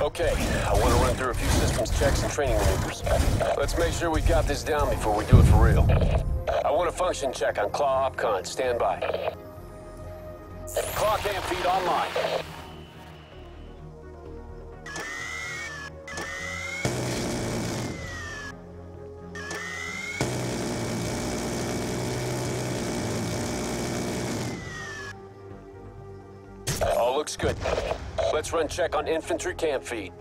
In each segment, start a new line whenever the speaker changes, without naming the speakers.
Okay, I want to run through a few systems checks and training maneuvers. Let's make sure we got this down before we do it for real. I want a function check on Claw Opcon. Stand by. Claw cam feed online. All looks good. Let's run check on infantry cam feed.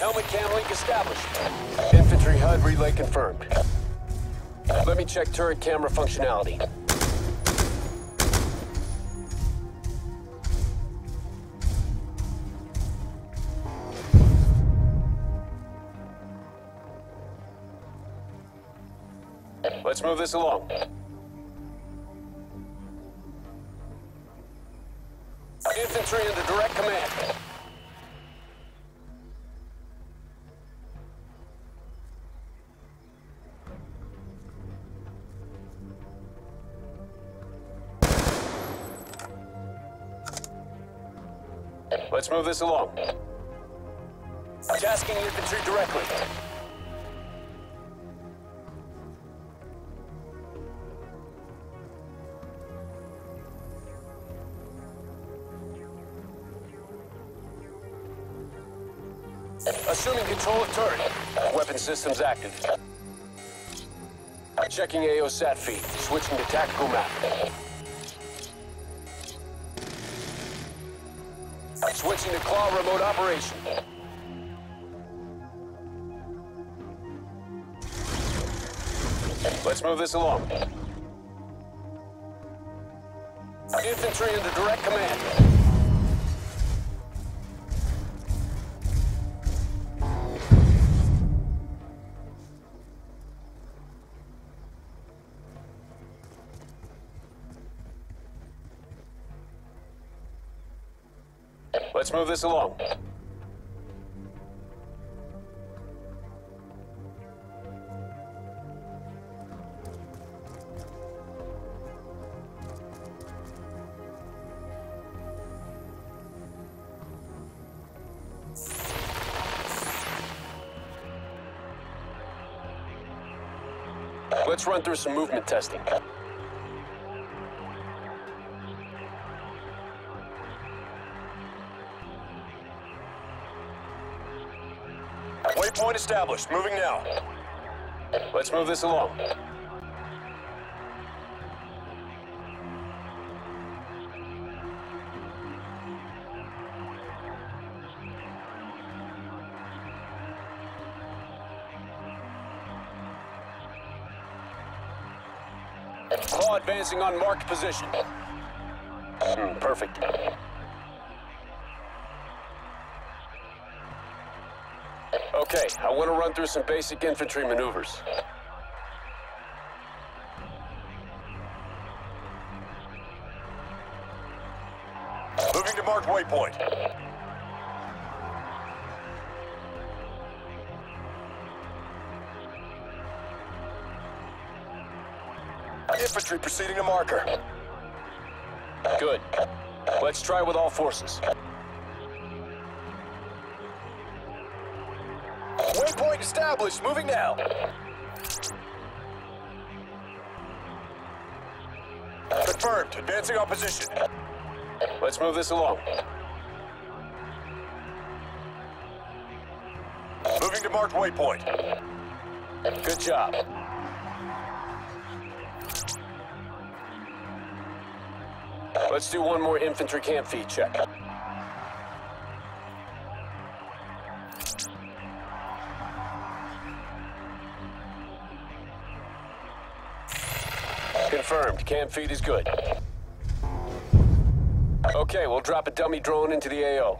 Helmet cam link established. Infantry HUD relay confirmed. Let me check turret camera functionality. Let's move this along. Direct command. Let's move this along. Tasking infantry directly. Weapon systems active. Checking AO sat feed. Switching to tactical map. Switching to claw remote operation. Let's move this along. Infantry under direct command. Let's move this along. Let's run through some movement testing.
Established. Moving now.
Let's move this along. Claw advancing on marked position. Hmm, perfect. Okay, I want to run through some basic infantry maneuvers.
Moving to marked waypoint. Infantry proceeding to marker.
Good. Let's try with all forces.
Established. Moving now. Confirmed. Advancing our position.
Let's move this along.
Moving to marked waypoint.
Good job. Let's do one more infantry cam feed check. Confirmed. Cam feed is good. Okay, we'll drop a dummy drone into the AO.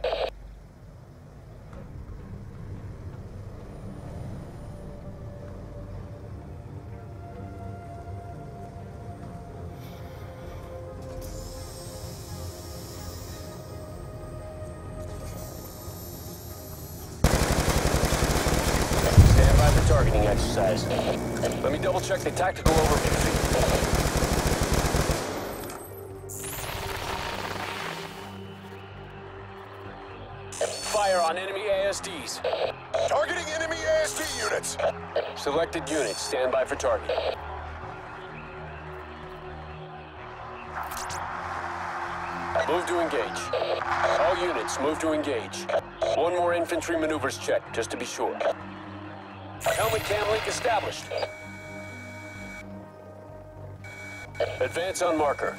Stand by for targeting exercise. Let me double check the tactical overview on enemy ASDs.
Targeting enemy ASD units.
Selected units, stand by for target. Move to engage. All units, move to engage. One more infantry maneuvers check, just to be sure. Helmet cam link established. Advance on marker.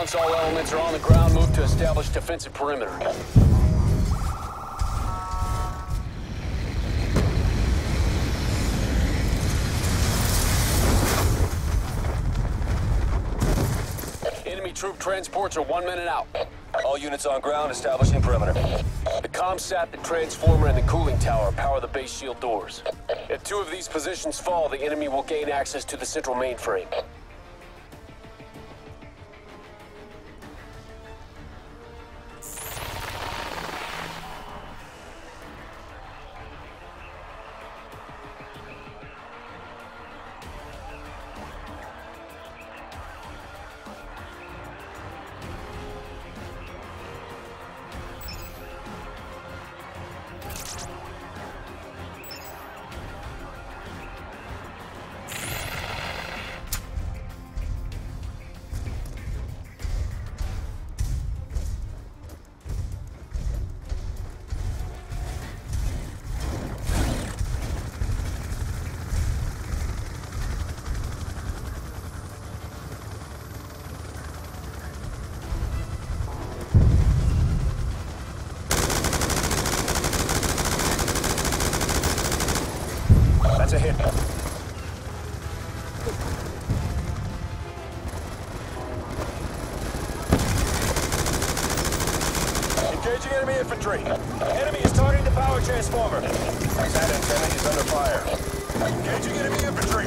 Once all elements are on the ground, move to establish defensive perimeter. Enemy troop transports are one minute out.
All units on ground establishing perimeter.
The ComSat, the transformer, and the cooling tower power the base shield doors. If two of these positions fall, the enemy will gain access to the central mainframe.
Engaging enemy infantry. Enemy is targeting the power transformer. That antenna is under fire. Engaging enemy infantry.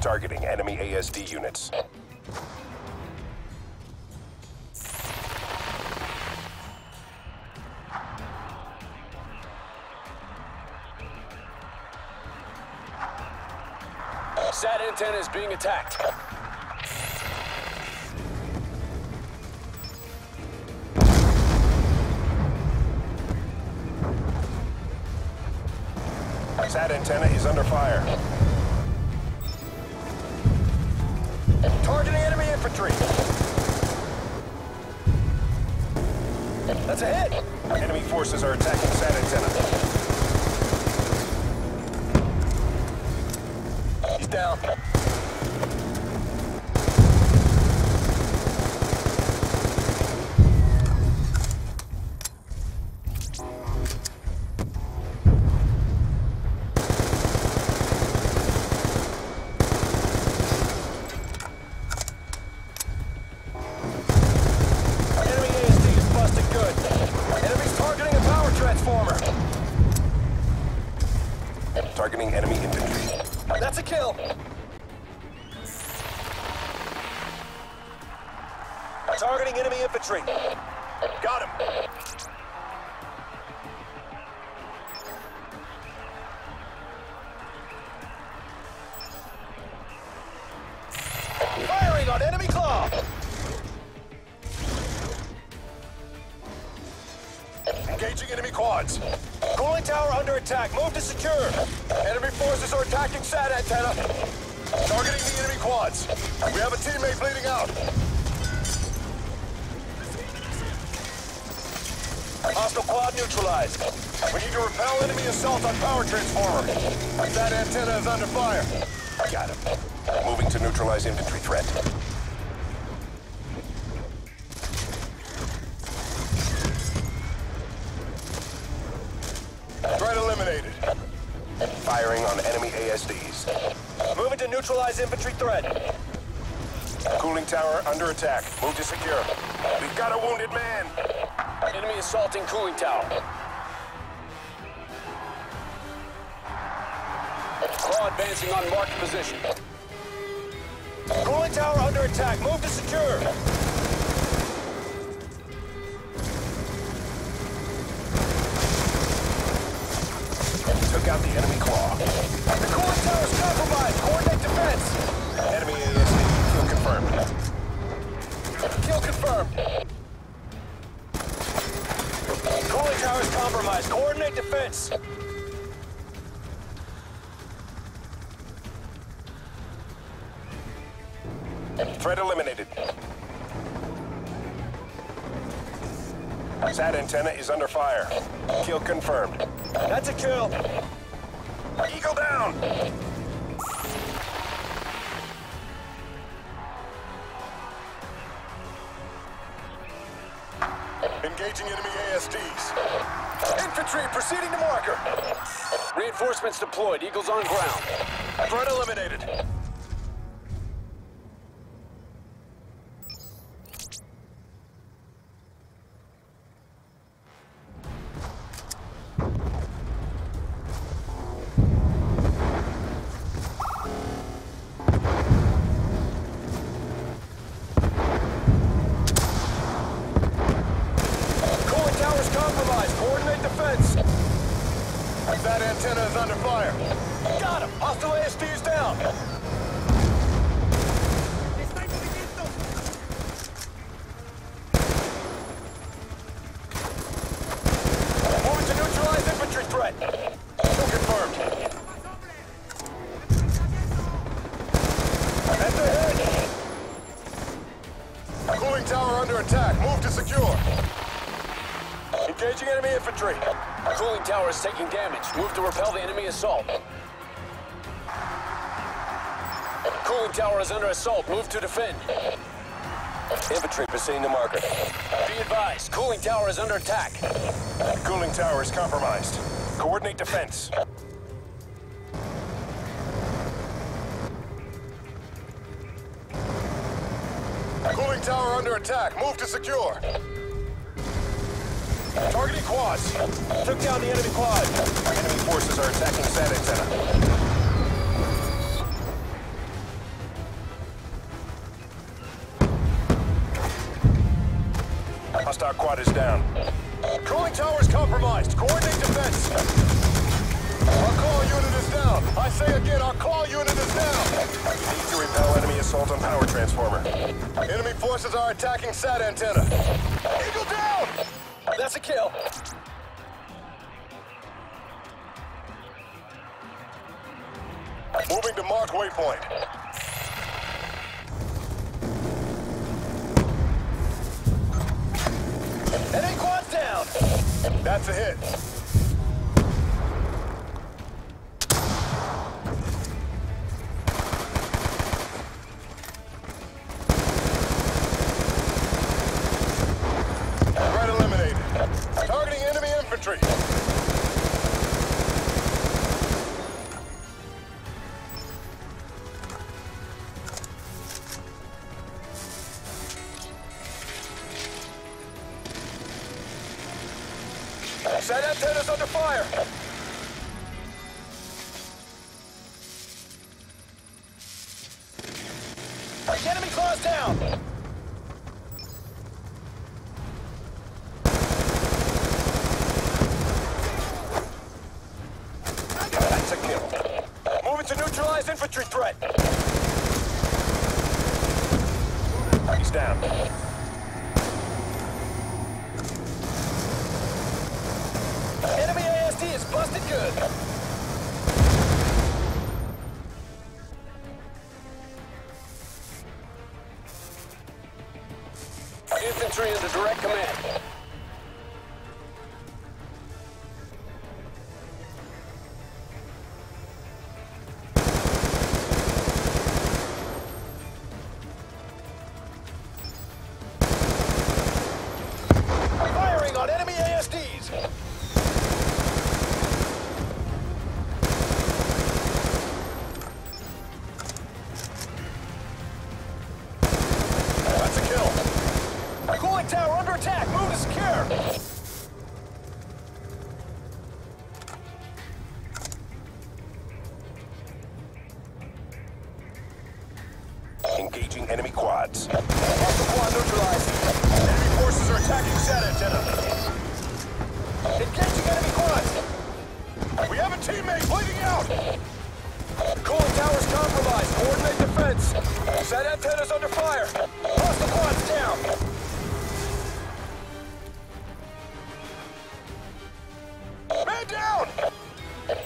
Targeting enemy ASD units.
SAT antenna is being attacked.
That antenna is under fire. Targeting enemy infantry. That's a hit. Enemy forces are attacking SAT antenna. Down. Quads. Cooling tower under attack. Move to secure. Enemy forces are attacking SAT antenna. Targeting the enemy quads. We have a teammate bleeding out. Hostile quad neutralized. We need to repel enemy assault on power transformer. That antenna is under fire. Got him. Moving to neutralize infantry. Threat ASDs. Moving to neutralize infantry threat. Cooling tower under attack. Move to secure. We've got a wounded man.
Enemy assaulting cooling tower. Claw advancing on marked position.
Cooling tower under attack. Move to secure. Took out the enemy claw. The cooling tower is compromised. Coordinate defense. Enemy ASD. Kill confirmed. Kill confirmed. Cooling tower is compromised. Coordinate defense. Threat eliminated. SAT antenna is under fire. Kill confirmed. That's a kill. Eagle down. Engaging enemy ASDs. Infantry proceeding to marker.
Reinforcements deployed. Eagles on ground.
Threat eliminated. Cooling tower
is taking damage. Move to repel the enemy assault. Cooling tower is under assault. Move to defend.
Infantry proceeding to marker.
Be advised. Cooling tower is under attack.
Cooling tower is compromised. Coordinate defense. Cooling tower under attack. Move to secure. Targeting quads. Took down the enemy quad. Enemy forces are attacking SAT antenna. Hostile quad is down. Cooling tower is compromised. Coordinate defense. Our claw unit is down. I say again, our claw unit is down. Need to repel enemy assault on power transformer. Enemy forces are attacking SAT antenna. Eagle down! That's a kill. Moving to mark waypoint. Enemy quad down! That's a hit. SAT antennas under fire. Enemy claws down. That's a kill. Moving to neutralize infantry threat. He's down. AC is busted good.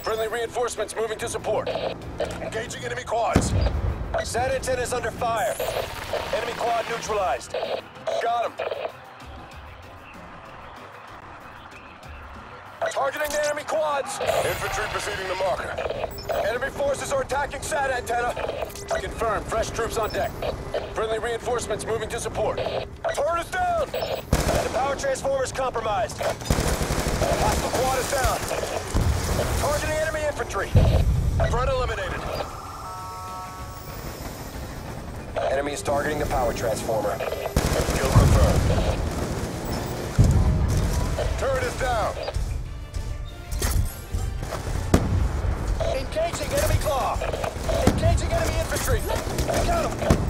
Friendly reinforcements moving to support.
Engaging enemy quads. SAT antenna's under fire. Enemy quad neutralized. Got him. Targeting the enemy quads. Infantry preceding the marker. Enemy forces are attacking SAT antenna.
Confirmed. Fresh troops on deck. Friendly reinforcements moving to support.
Turret is down. The power transformer's compromised. Hostile quad is down. Infantry. Threat eliminated. Enemy is targeting the power transformer. Kill confirmed. Turret is down. Engaging enemy claw. Engaging enemy infantry. Got him.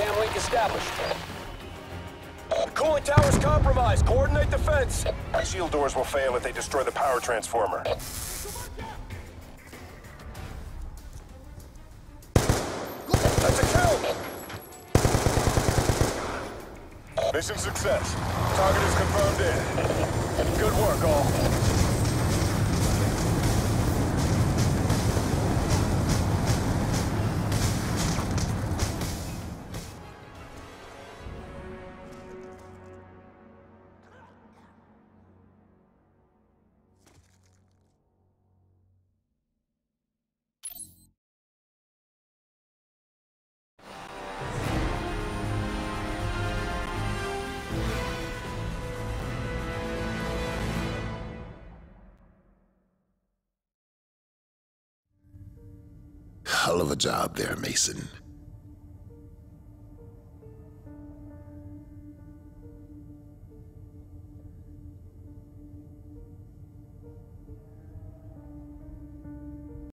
Cam link established.
Cooling tower's compromised. Coordinate defense. Shield doors will fail if they destroy the power transformer. That's a kill! Mission success. Target is confirmed in. Good work, all.
Hell of a job there, Mason.